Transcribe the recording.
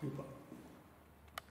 Super.